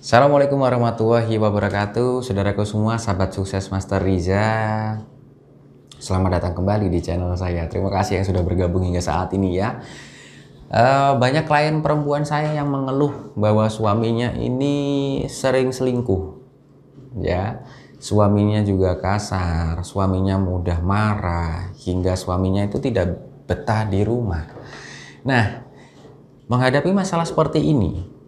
Assalamualaikum warahmatullahi wabarakatuh. Saudaraku semua, sahabat sukses Master Riza. Selamat datang kembali di channel saya. Terima kasih yang sudah bergabung hingga saat ini ya. Uh, Banyak klien perempuan saya yang mengeluh bahwa suaminya ini sering selingkuh Ya, Suaminya juga kasar, suaminya mudah marah Hingga suaminya itu tidak betah di rumah. Nah, menghadapi masalah seperti ini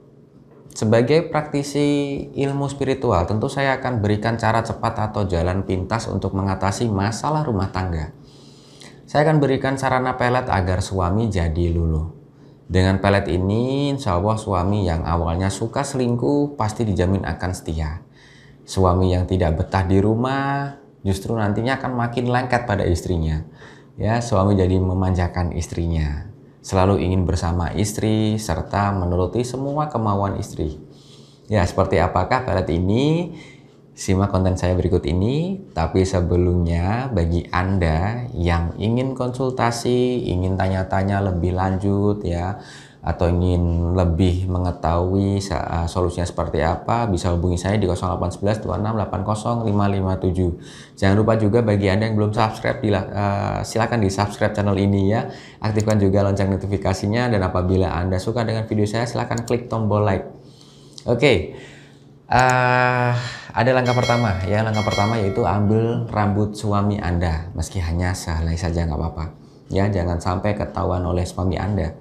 sebagai praktisi ilmu spiritual, tentu saya akan berikan cara cepat atau jalan pintas untuk mengatasi masalah rumah tangga. Saya akan berikan sarana pelet agar suami jadi luluh. Dengan pelet ini, insya Allah suami yang awalnya suka selingkuh pasti dijamin akan setia. Suami yang tidak betah di rumah justru nantinya akan makin lengket pada istrinya. Ya, suami jadi memanjakan istrinya selalu ingin bersama istri serta menuruti semua kemauan istri. Ya, seperti apakah pelet ini? Simak konten saya berikut ini, tapi sebelumnya bagi Anda yang ingin konsultasi, ingin tanya-tanya lebih lanjut ya, atau ingin lebih mengetahui uh, solusinya seperti apa, bisa hubungi saya di 0811 Jangan lupa juga bagi Anda yang belum subscribe, uh, silakan di subscribe channel ini ya. Aktifkan juga lonceng notifikasinya dan apabila Anda suka dengan video saya, silakan klik tombol like. Oke, okay. uh, ada langkah pertama ya. Langkah pertama yaitu ambil rambut suami Anda, meski hanya sehelai saja nggak apa-apa. Ya, jangan sampai ketahuan oleh suami Anda.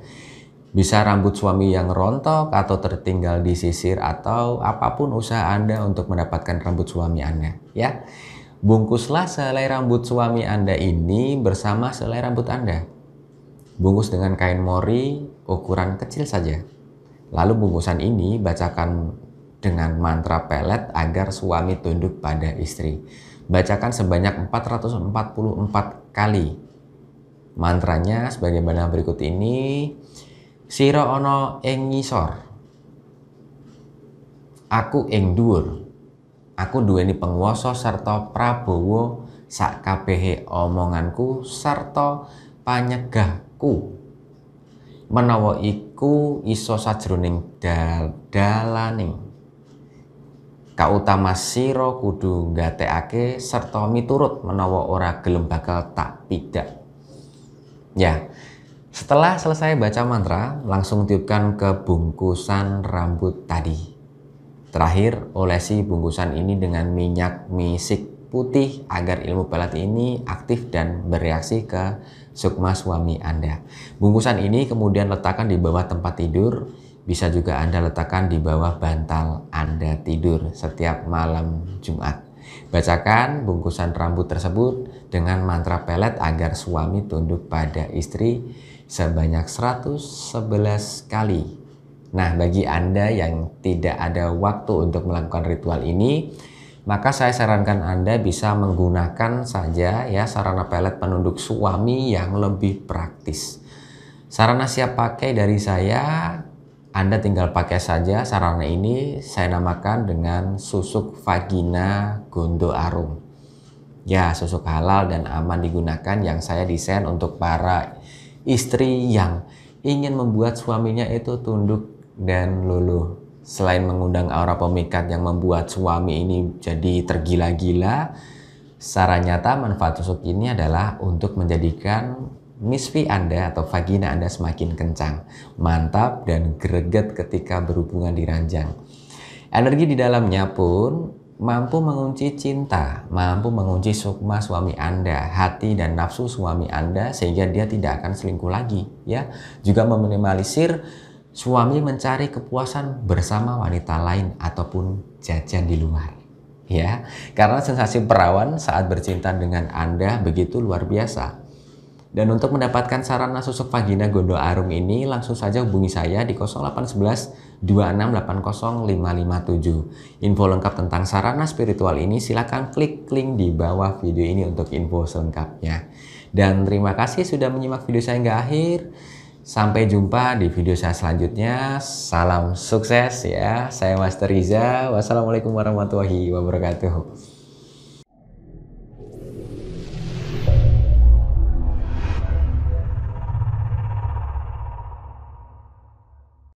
Bisa rambut suami yang rontok atau tertinggal di sisir atau apa pun usaha Anda untuk mendapatkan rambut suami Anda, ya. Bungkuslah selai rambut suami Anda ini bersama selai rambut Anda. Bungkus dengan kain mori ukuran kecil saja. Lalu bungkusan ini bacakan dengan mantra pelet agar suami tunduk pada istri. Bacakan sebanyak 444 kali. Mantranya sebagaimana berikut ini. Sira ana ing ngisor. Aku ing dhuwur. Aku duweni penguasa sarta Prabowo sak kabehe omonganku sarta panyegahku. Menawa iku iso sajroning dal dalane. Kautama sira kudu gatekake serta miturut menawa ora gelem bakal tak pidak. Ya, setelah selesai baca mantra, langsung tiupkan ke bungkusan rambut tadi. Terakhir, olesi bungkusan ini dengan minyak misik putih agar ilmu pelat ini aktif dan bereaksi ke sukma suami Anda. Bungkusan ini kemudian letakkan di bawah tempat tidur, bisa juga Anda letakkan di bawah bantal Anda tidur setiap malam Jumat. Bacakan bungkusan rambut tersebut dengan mantra pelet agar suami tunduk pada istri sebanyak 111 kali. Nah, bagi Anda yang tidak ada waktu untuk melakukan ritual ini, maka saya sarankan Anda bisa menggunakan saja ya sarana pelet penunduk suami yang lebih praktis. Sarana siap pakai dari saya, Anda tinggal pakai saja sarana ini saya namakan dengan susuk vagina gondo arum. Ya, susuk halal dan aman digunakan yang saya desain untuk para istri yang ingin membuat suaminya itu tunduk dan luluh. Selain mengundang aura pemikat yang membuat suami ini jadi tergila-gila, secara nyata manfaat tusuk ini adalah untuk menjadikan misfi Anda atau vagina Anda semakin kencang, mantap dan greget ketika berhubungan di ranjang. Energi di dalamnya pun mampu mengunci cinta, mampu mengunci sukma suami Anda, hati dan nafsu suami Anda sehingga dia tidak akan selingkuh lagi, ya. Juga meminimalisir suami mencari kepuasan bersama wanita lain ataupun jajan di luar. Ya, karena sensasi perawan saat bercinta dengan Anda begitu luar biasa. Dan untuk mendapatkan sarana susuk vagina Gondo Arum ini langsung saja hubungi saya di 0811 2680557. Info lengkap tentang sarana spiritual ini silahkan klik link di bawah video ini untuk info selengkapnya. Dan terima kasih sudah menyimak video saya hingga akhir. Sampai jumpa di video saya selanjutnya. Salam sukses ya. Saya Master Riza. Wassalamualaikum warahmatullahi wabarakatuh.